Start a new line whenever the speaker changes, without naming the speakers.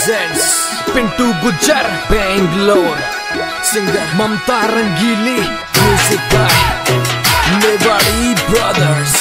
presents Pintu Gujar Bangalore Singer Mamta Rangili Music by Brothers